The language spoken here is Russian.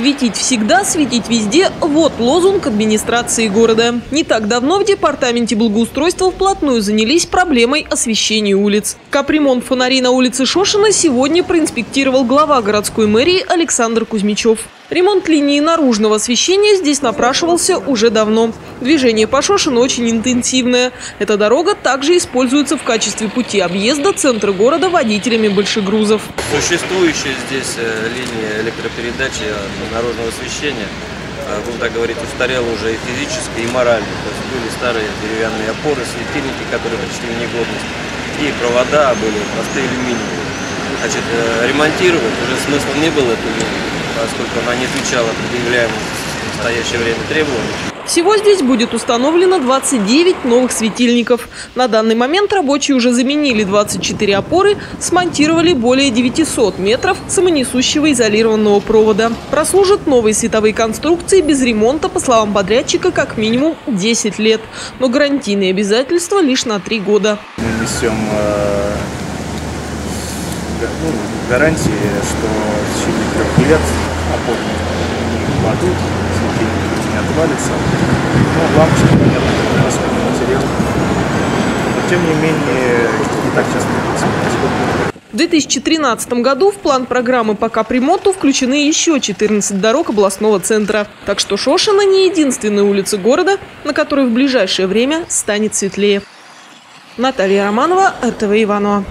Светить всегда, светить везде – вот лозунг администрации города. Не так давно в департаменте благоустройства вплотную занялись проблемой освещения улиц. Капремонт фонарей на улице Шошина сегодня проинспектировал глава городской мэрии Александр Кузьмичев. Ремонт линии наружного освещения здесь напрашивался уже давно. Движение по Шошину очень интенсивное. Эта дорога также используется в качестве пути объезда центра города водителями большегрузов. Существующая здесь э, линия электропередачи наружного освещения, э, будем так говорить, устарела уже и физически, и морально. То есть были старые деревянные опоры, светильники, которые пришли в негодность, и провода были простые алюминиевые. Значит, э, ремонтировать уже смысла не было эту линию поскольку она не отвечала предъявляемым в настоящее время требованиям. Всего здесь будет установлено 29 новых светильников. На данный момент рабочие уже заменили 24 опоры, смонтировали более 900 метров самонесущего изолированного провода. Прослужат новые световые конструкции без ремонта, по словам подрядчика, как минимум 10 лет. Но гарантийные обязательства лишь на 3 года. Мы несем э, ну, гарантии, что в течение трех лет упадут, не отвалится. Ну, лампочки, понятно, расходный материал. Но, тем не менее, не так часто в 2013 году в план программы по капремонту включены еще 14 дорог областного центра. Так что Шошина не единственная улица города, на которой в ближайшее время станет светлее. Наталья Романова, РТВ Иванова.